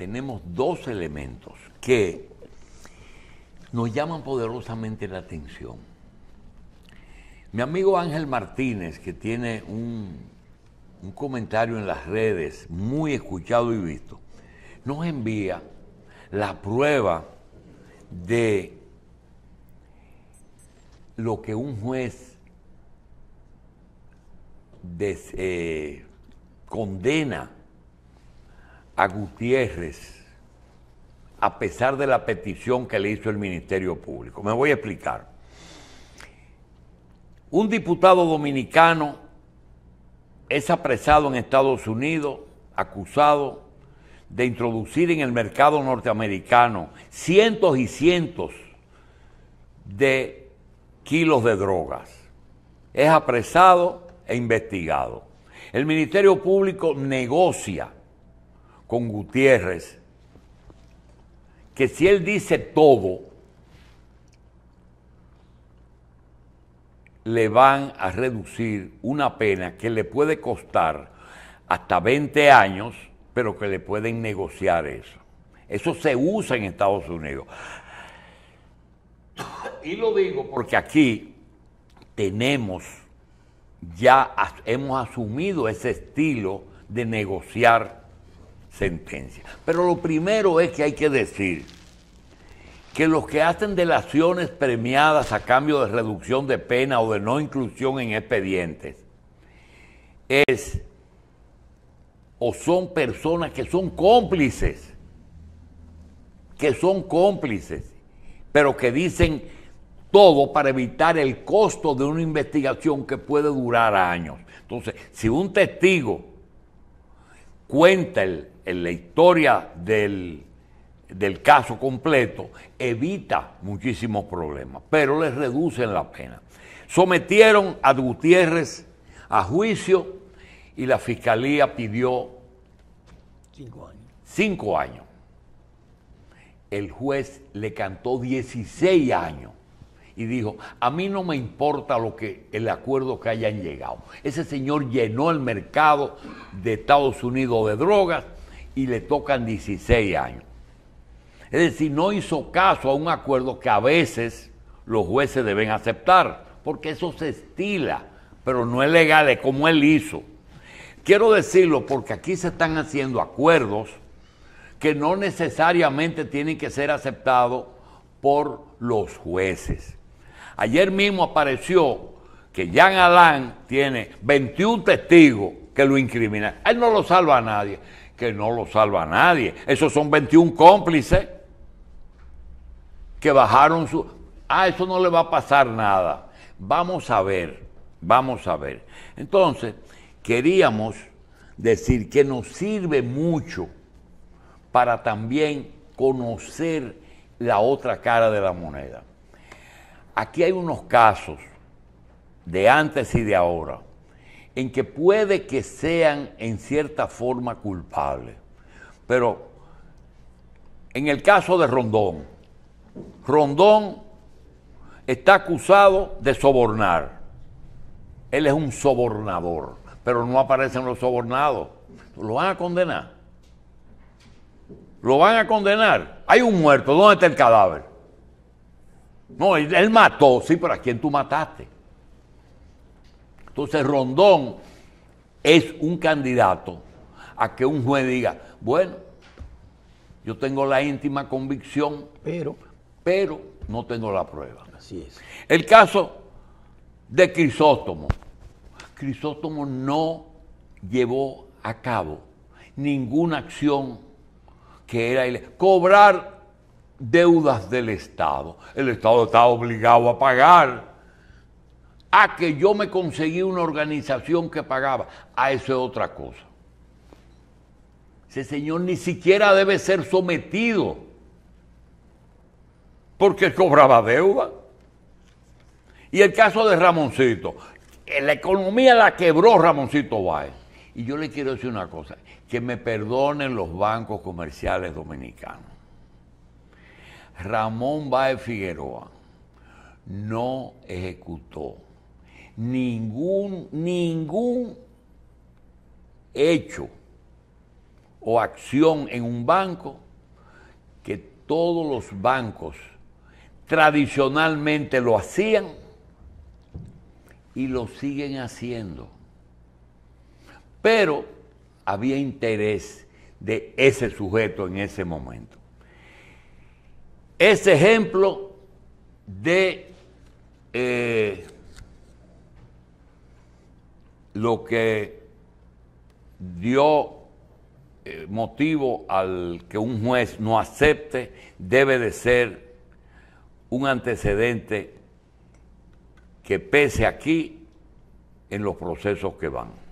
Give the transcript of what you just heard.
tenemos dos elementos que nos llaman poderosamente la atención. Mi amigo Ángel Martínez, que tiene un, un comentario en las redes muy escuchado y visto, nos envía la prueba de lo que un juez eh, condena a Gutiérrez a pesar de la petición que le hizo el Ministerio Público. Me voy a explicar. Un diputado dominicano es apresado en Estados Unidos, acusado de introducir en el mercado norteamericano cientos y cientos de kilos de drogas. Es apresado e investigado. El Ministerio Público negocia con Gutiérrez que si él dice todo, le van a reducir una pena que le puede costar hasta 20 años, pero que le pueden negociar eso. Eso se usa en Estados Unidos. Y lo digo porque aquí tenemos, ya hemos asumido ese estilo de negociar sentencias. Pero lo primero es que hay que decir que los que hacen delaciones premiadas a cambio de reducción de pena o de no inclusión en expedientes es o son personas que son cómplices, que son cómplices, pero que dicen todo para evitar el costo de una investigación que puede durar años. Entonces, si un testigo cuenta el- el- la historia del, del caso completo, evita muchísimos problemas, pero les reducen la pena. Sometieron a Gutiérrez a juicio y la fiscalía pidió Cinco años. cinco años. El juez le cantó 16 años y dijo, a mí no me importa lo que el acuerdo que hayan llegado. Ese señor llenó el mercado de Estados Unidos de drogas y le tocan 16 años. Es decir, no hizo caso a un acuerdo que a veces los jueces deben aceptar, porque eso se estila, pero no es legal, es como él hizo. Quiero decirlo porque aquí se están haciendo acuerdos que no necesariamente tienen que ser aceptados por los jueces. Ayer mismo apareció que Jean Alain tiene 21 testigos que lo incriminan. Él no lo salva a nadie, que no lo salva nadie. Esos son 21 cómplices que bajaron su... Ah, eso no le va a pasar nada. Vamos a ver, vamos a ver. Entonces, queríamos decir que nos sirve mucho para también conocer la otra cara de la moneda. Aquí hay unos casos de antes y de ahora en que puede que sean en cierta forma culpables, pero en el caso de Rondón, Rondón está acusado de sobornar. Él es un sobornador, pero no aparecen los sobornados. ¿Lo van a condenar? ¿Lo van a condenar? Hay un muerto, ¿dónde está el cadáver? No, él, mató, sí, pero ¿a quién tú mataste? Entonces Rondón es un candidato a que un juez diga, bueno, yo tengo la íntima convicción, Pero, pero no tengo la prueba. así es. El caso de Crisóstomo. Crisóstomo no llevó a cabo ninguna acción que era ile- cobrar deudas del Estado. El Estado está obligado a pagar. A que yo me conseguí una organización que pagaba. A eso es otra cosa. Ese señor ni siquiera debe ser sometido porque cobraba deuda. Y el caso de Ramoncito, la economía la quebró Ramoncito Báez. Y yo le quiero decir una cosa, que me perdonen los bancos comerciales dominicanos. Ramón Báez Figueroa no ejecutó ningún, ningún hecho o acción en un banco que todos los bancos tradicionalmente lo hacían y lo siguen haciendo. Pero había interés de ese sujeto en ese momento. Ese ejemplo de eh, lo que dio eh, motivo al que un juez no acepte debe de ser un antecedente que pese aquí en los procesos que van.